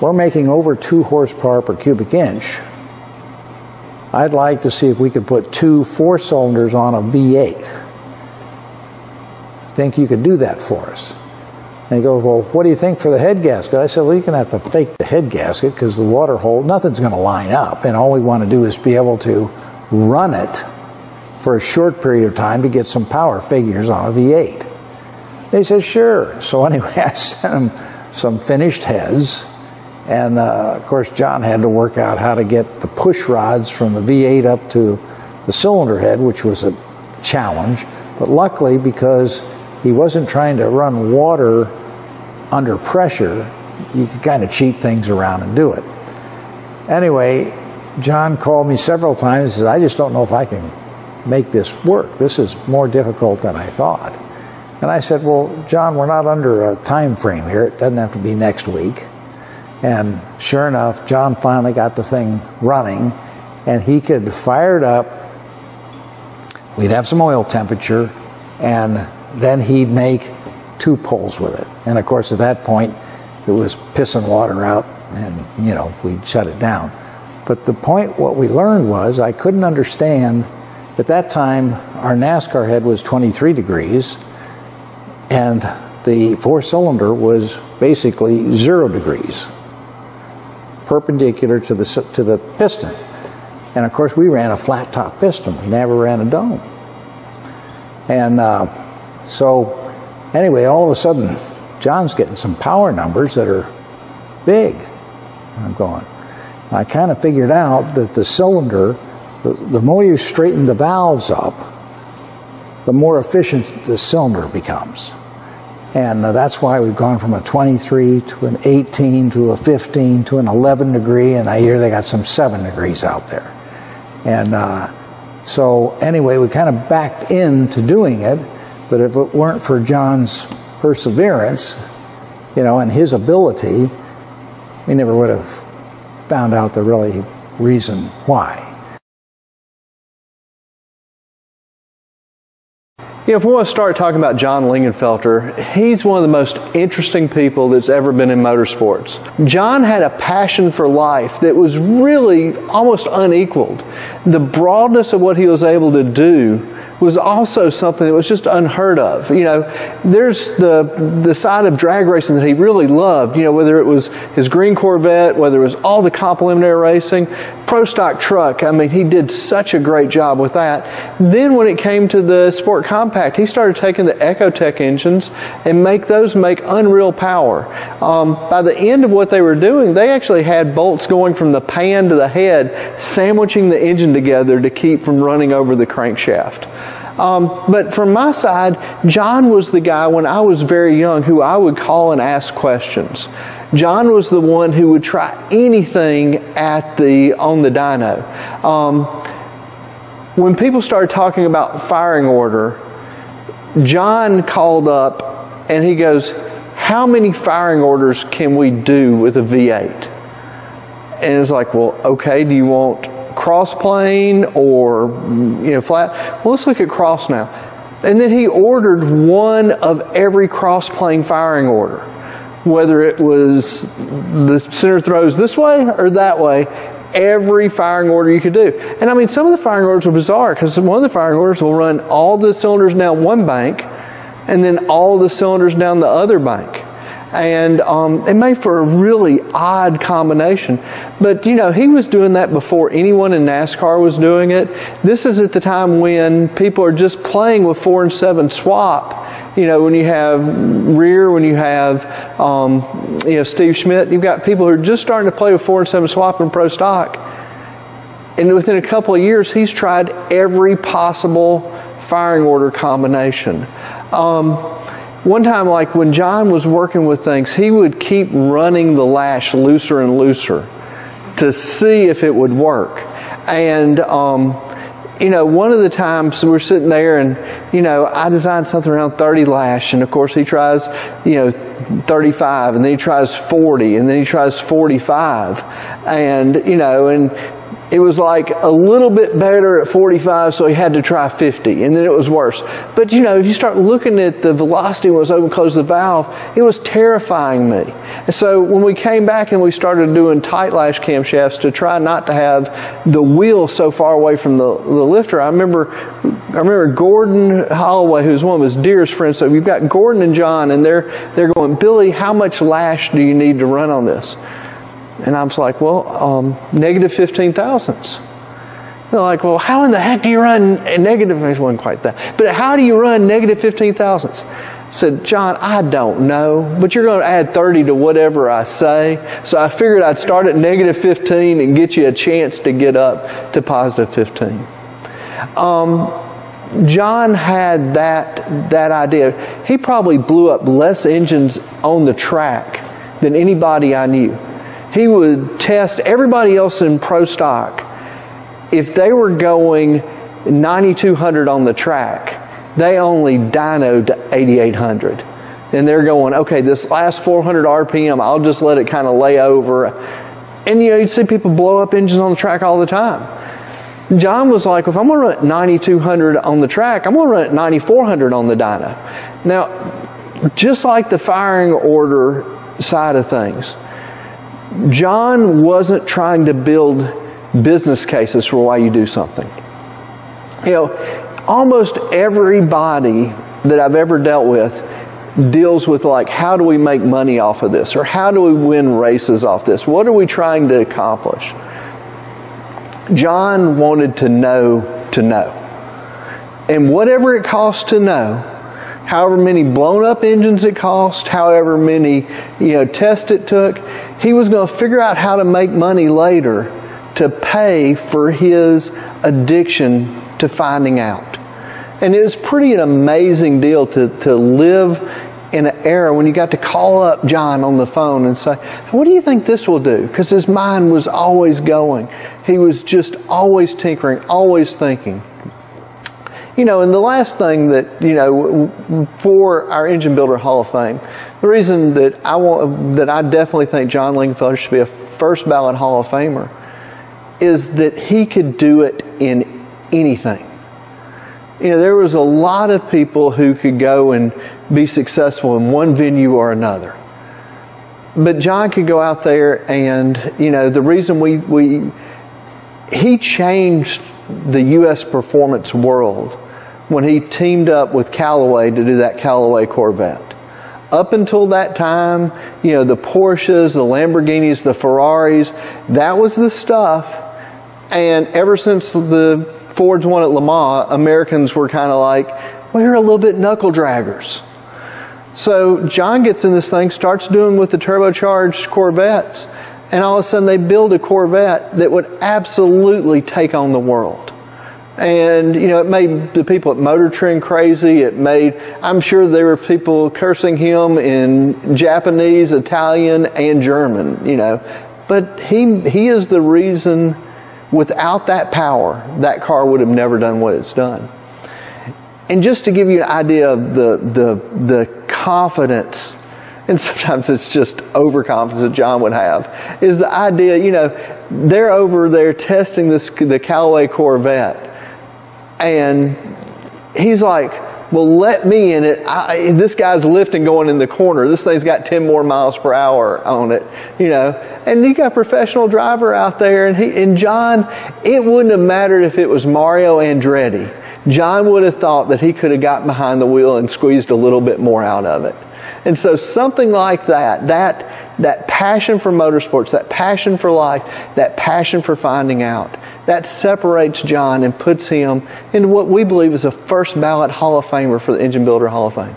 we're making over two horsepower per cubic inch. I'd like to see if we could put two four cylinders on a V8. Think you could do that for us? And he goes, Well, what do you think for the head gasket? I said, Well, you're going to have to fake the head gasket because the water hole, nothing's going to line up. And all we want to do is be able to run it for a short period of time to get some power figures on a V8. They said, Sure. So anyway, I sent him some finished heads. And uh, of course, John had to work out how to get the push rods from the V8 up to the cylinder head, which was a challenge. But luckily, because he wasn't trying to run water under pressure, you could kind of cheat things around and do it. Anyway, John called me several times and said, I just don't know if I can make this work. This is more difficult than I thought. And I said, Well, John, we're not under a time frame here. It doesn't have to be next week. And sure enough, John finally got the thing running and he could fire it up. We'd have some oil temperature and then he'd make two poles with it. And of course, at that point, it was pissing water out and, you know, we'd shut it down. But the point, what we learned was I couldn't understand. At that time, our NASCAR head was 23 degrees and the four cylinder was basically zero degrees perpendicular to the to the piston and of course we ran a flat top piston we never ran a dome and uh, so anyway all of a sudden john's getting some power numbers that are big i'm going i kind of figured out that the cylinder the, the more you straighten the valves up the more efficient the cylinder becomes and uh, that's why we've gone from a 23 to an 18 to a 15 to an 11 degree, and I hear they got some 7 degrees out there. And uh, so, anyway, we kind of backed into doing it, but if it weren't for John's perseverance, you know, and his ability, we never would have found out the really reason why. Know, if we want to start talking about John Lingenfelter, he's one of the most interesting people that's ever been in motorsports. John had a passion for life that was really almost unequaled. The broadness of what he was able to do was also something that was just unheard of. You know, there's the the side of drag racing that he really loved. You know, whether it was his green Corvette, whether it was all the complimentary racing, pro stock truck. I mean, he did such a great job with that. Then when it came to the Sport Compact, he started taking the Ecotec engines and make those make unreal power. Um, by the end of what they were doing, they actually had bolts going from the pan to the head, sandwiching the engine together to keep from running over the crankshaft. Um, but from my side, John was the guy when I was very young who I would call and ask questions. John was the one who would try anything at the on the dyno. Um, when people started talking about firing order, John called up and he goes, "How many firing orders can we do with a V8?" And it's like, "Well, okay. Do you want cross plane or you know flat. Well, let's look at cross now. And then he ordered one of every cross plane firing order, whether it was the center throws this way or that way. Every firing order you could do. And I mean, some of the firing orders were bizarre because one of the firing orders will run all the cylinders down one bank and then all the cylinders down the other bank and um, it made for a really odd combination. But you know, he was doing that before anyone in NASCAR was doing it. This is at the time when people are just playing with four and seven swap. You know, when you have Rear, when you have um, you know Steve Schmidt, you've got people who are just starting to play with four and seven swap in pro stock. And within a couple of years, he's tried every possible firing order combination. Um, one time, like when John was working with things, he would keep running the lash looser and looser to see if it would work. And, um, you know, one of the times we're sitting there and, you know, I designed something around 30 lash and of course he tries, you know, 35 and then he tries 40 and then he tries 45 and, you know, and it was like a little bit better at 45, so he had to try 50, and then it was worse. But you know, if you start looking at the velocity when it was open close the valve, it was terrifying me. And so when we came back and we started doing tight lash camshafts to try not to have the wheel so far away from the, the lifter, I remember I remember Gordon Holloway, who's one of his dearest friends. So you've got Gordon and John, and they're they're going, Billy, how much lash do you need to run on this? And I was like, well, um, negative 15 thousandths. They're like, well, how in the heck do you run negative? It wasn't quite that. But how do you run negative 15 thousandths? I said, John, I don't know, but you're going to add 30 to whatever I say. So I figured I'd start at negative 15 and get you a chance to get up to positive 15. Um, John had that that idea. He probably blew up less engines on the track than anybody I knew. He would test everybody else in pro stock. If they were going 9200 on the track, they only dynoed to 8800. And they're going, okay, this last 400 RPM, I'll just let it kind of lay over. And you know, you'd see people blow up engines on the track all the time. John was like, if I'm going to run 9200 on the track, I'm going to run at 9400 on the dyno. Now, just like the firing order side of things, John wasn't trying to build business cases for why you do something. You know, almost everybody that I've ever dealt with deals with like how do we make money off of this? Or how do we win races off this? What are we trying to accomplish? John wanted to know to know. And whatever it costs to know however many blown up engines it cost however many you know tests it took he was going to figure out how to make money later to pay for his addiction to finding out and it was pretty an amazing deal to, to live in an era when you got to call up John on the phone and say, What do you think this will do? Because his mind was always going. He was just always tinkering, always thinking. You know, and the last thing that, you know, for our Engine Builder Hall of Fame, the reason that I want, that I definitely think John Lingenfelter should be a first ballot Hall of Famer is that he could do it in anything. You know, there was a lot of people who could go and be successful in one venue or another. But John could go out there and, you know, the reason we, we he changed the U.S. performance world when he teamed up with Callaway to do that Callaway Corvette. Up until that time, you know, the Porsches, the Lamborghinis, the Ferraris, that was the stuff. And ever since the Fords won at Le Mans, Americans were kind of like, you're a little bit knuckle draggers. So John gets in this thing, starts doing with the turbocharged Corvettes, and all of a sudden they build a Corvette that would absolutely take on the world. And, you know, it made the people at Motor Trend crazy. It made, I'm sure there were people cursing him in Japanese, Italian, and German, you know. But he, he is the reason, without that power, that car would have never done what it's done. And just to give you an idea of the, the, the confidence, and sometimes it's just overconfidence that John would have, is the idea, you know, they're over there testing this, the Callaway Corvette, and he's like, well, let me in it. I, this guy's lifting going in the corner. This thing's got 10 more miles per hour on it, you know. And you got a professional driver out there, and he, and John, it wouldn't have mattered if it was Mario Andretti John would have thought that he could have gotten behind the wheel and squeezed a little bit more out of it. And so something like that, that, that passion for motorsports, that passion for life, that passion for finding out, that separates John and puts him into what we believe is a first ballot Hall of Famer for the Engine Builder Hall of Fame.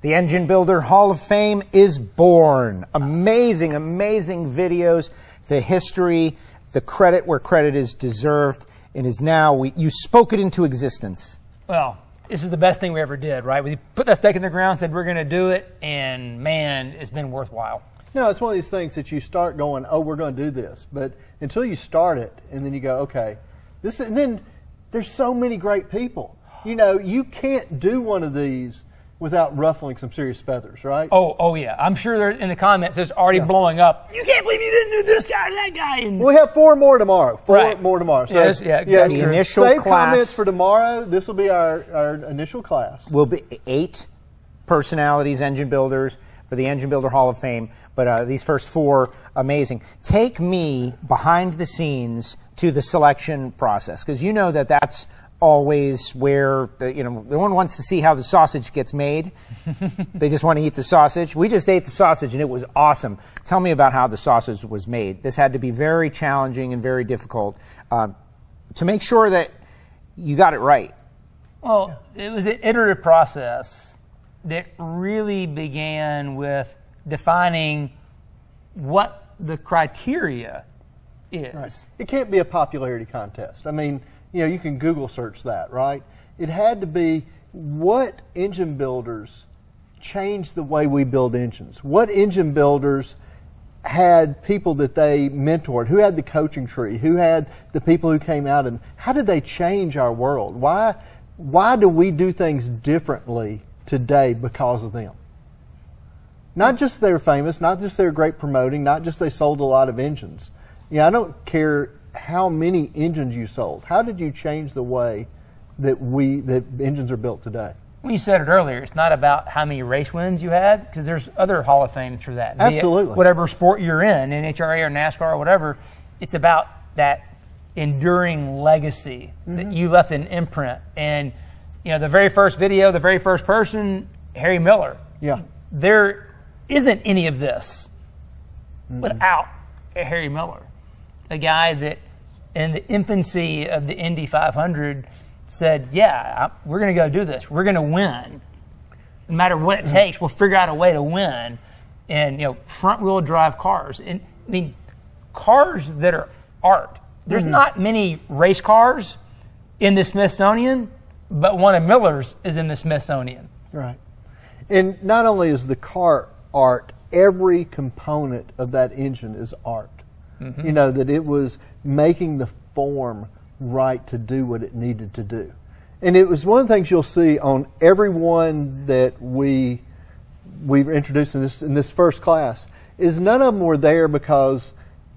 The Engine Builder Hall of Fame is born. Amazing, amazing videos, the history, the credit where credit is deserved and is now, we, you spoke it into existence. Well, this is the best thing we ever did, right? We put that stake in the ground, said we're going to do it, and man, it's been worthwhile. No, it's one of these things that you start going, oh, we're going to do this. But until you start it, and then you go, okay, this, and then there's so many great people. You know, you can't do one of these without ruffling some serious feathers, right? Oh, oh yeah. I'm sure there in the comments it's already yeah. blowing up. You can't believe you didn't do this guy, that guy. And we have four more tomorrow. Four right. more tomorrow. So yes, yeah, exactly. The initial Save class comments for tomorrow. This will be our, our initial class. Will be eight personalities, engine builders for the Engine Builder Hall of Fame. But uh, these first four, amazing. Take me behind the scenes to the selection process because you know that that's always where the, you know no one wants to see how the sausage gets made. they just want to eat the sausage. We just ate the sausage and it was awesome. Tell me about how the sausage was made. This had to be very challenging and very difficult uh, to make sure that you got it right. Well, it was an iterative process that really began with defining what the criteria is. It can't be a popularity contest. I mean, you know, you can Google search that, right? It had to be what engine builders changed the way we build engines. What engine builders had people that they mentored? Who had the coaching tree? Who had the people who came out and how did they change our world? Why why do we do things differently today because of them? Not just they're famous, not just they're great promoting, not just they sold a lot of engines. Yeah, I don't care how many engines you sold. How did you change the way that we that engines are built today? Well, you said it earlier. It's not about how many race wins you had, because there's other Hall of Fames for that. Absolutely. Whatever sport you're in, NHRA or NASCAR or whatever, it's about that enduring legacy that mm-hmm. you left an imprint. And you know, the very first video, the very first person, Harry Miller. Yeah. There isn't any of this without Harry Miller, a guy that, in the infancy of the Indy 500, said, "Yeah, I- we're going to go do this. We're going to win, no matter what it mm-hmm. takes. We'll figure out a way to win." And you know, front wheel drive cars. And I mean, cars that are art. There's mm-hmm. not many race cars in the Smithsonian, but one of Miller's is in the Smithsonian. Right. And not only is the car art, every component of that engine is art. Mm-hmm. You know, that it was making the form right to do what it needed to do. And it was one of the things you'll see on everyone that we we've introduced in this in this first class is none of them were there because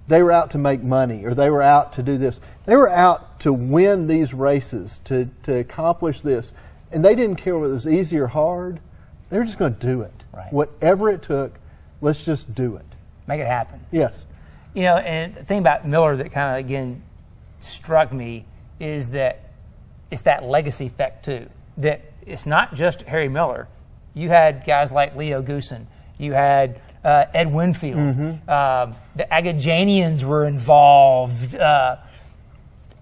they were out to make money or they were out to do this. They were out to win these races, to, to accomplish this. And they didn't care whether it was easy or hard. They were just going to do it. Right. Whatever it took, let's just do it. Make it happen. Yes. You know, and the thing about Miller that kind of again struck me is that it's that legacy effect too. That it's not just Harry Miller. You had guys like Leo Goosen. You had uh, Ed Winfield. Um, the Agajanians were involved. Uh,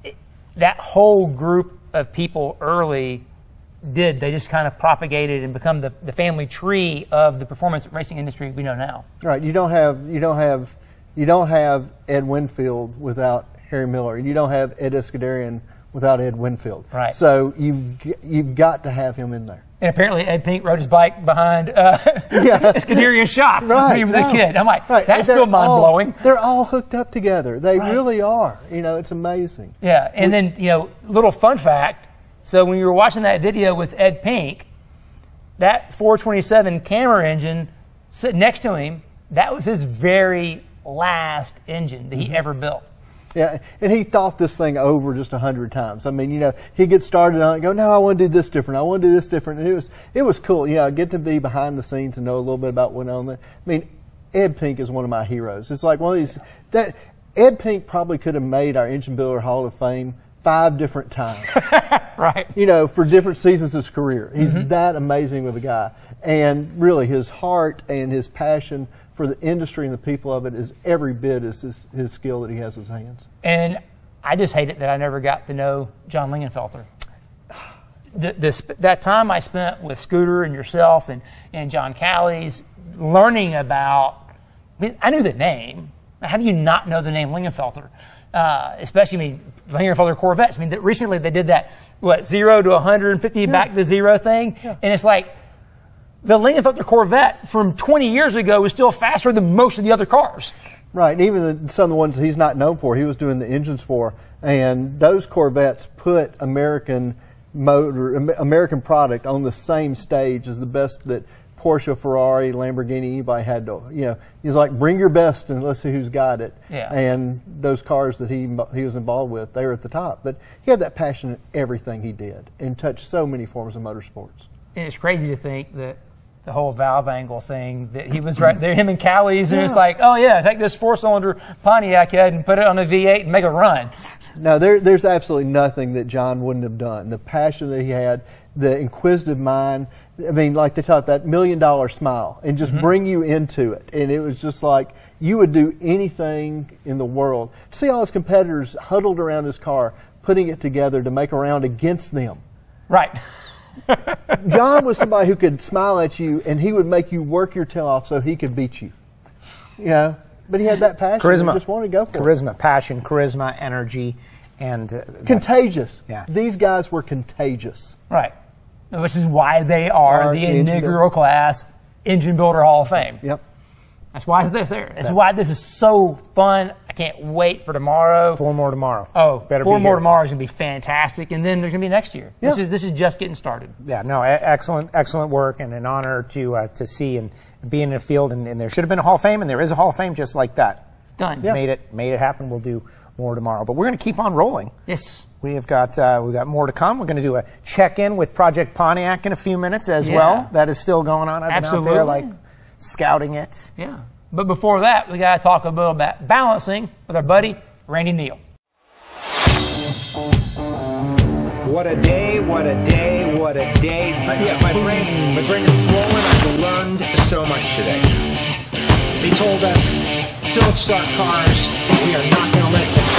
it- that whole group of people early did. They just kind of propagated and become the, the family tree of the performance racing industry we know now. Right. You don't have you don't have you don't have Ed Winfield without Harry Miller, and you don't have Ed Iskenderian without Ed Winfield. Right. So you've you've got to have him in there. And apparently Ed Pink rode his bike behind uh, Yeah. Shop when he was no. a kid. I'm like, Right, that's still mind all- blowing. They're all hooked up together. They Right. really are. You know, it's amazing. Yeah, and then you know, little fun fact. So when you were watching that video with Ed Pink, that 427 Cammer engine sitting next to him, that was his very last engine that Mm-hmm. he ever built. Yeah, and he thought this thing over just a hundred times. I mean, you know, he'd get started on it, go, no, I want to do this different. I want to do this different. And it was, it was cool. You know, get to be behind the scenes and know a little bit about what went on there. I mean, Ed Pink is one of my heroes. It's like one of these that Ed Pink probably could have made our Engine Builder Hall of Fame five different times. Right. you know, for different seasons of his career. He's that amazing of a guy. And really, his heart and his passion for the industry and the people of it is every bit as his, his skill that he has in his hands. And I just hate it that I never got to know John Lingenfelter. The, the, that time I spent with Scooter and yourself and, and John Callies learning about, I, mean, I knew the name. How do you not know the name Lingenfelter? Uh, especially, I mean, Lingenfelter Corvettes. I mean, that recently they did that, what, zero to 150 back to zero thing? And it's like, the Lingenfelter Corvette from 20 years ago was still faster than most of the other cars. Right, and even the, some of the ones that he's not known for, he was doing the engines for, and those Corvettes put American motor, American product on the same stage as the best that Porsche, Ferrari, Lamborghini, anybody had to. You know, he's like, bring your best and let's see who's got it. Yeah. And those cars that he he was involved with, they were at the top. But he had that passion in everything he did, and touched so many forms of motorsports. And it's crazy to think that the whole valve angle thing that he was right there, him and Callie's, and it's like, oh yeah, take this four cylinder Pontiac head and put it on a V8 and make a run. No, there, there's absolutely nothing that John wouldn't have done. The passion that he had, the inquisitive mind. I mean, like they taught that million dollar smile and just mm-hmm. bring you into it. And it was just like you would do anything in the world. See all his competitors huddled around his car, putting it together to make a round against them. Right. John was somebody who could smile at you and he would make you work your tail off so he could beat you. You know? But he had that passion. Charisma. He just wanted to go for it. charisma, passion, charisma, energy, and uh, Contagious. Yeah. These guys were contagious. Right. Which is why they are Are the the engine inaugural class Engine Builder Hall of Fame. Yep. That's why it's there. That's why this is so fun. Can't wait for tomorrow. four more tomorrow. Oh, better four be more here. tomorrow is going to be fantastic, and then there's going to be next year. This is this is just getting started. Yeah, no, excellent, excellent work, and an honor to uh, to see and be in the field. And, and there should have been a Hall of Fame, and there is a Hall of Fame just like that. Done. Made it, made it happen. We'll do more tomorrow, but we're going to keep on rolling. Yes. We have got uh, we've got more to come. We're going to do a check in with Project Pontiac in a few minutes as Yeah. well. That is still going on. I've been out there like scouting it. Yeah. But before that, we got to talk a little about balancing with our buddy Randy Neal. What a day, what a day, what a day. But yeah, my brain, my brain is swollen. I've learned so much today. They told us, don't start cars. We are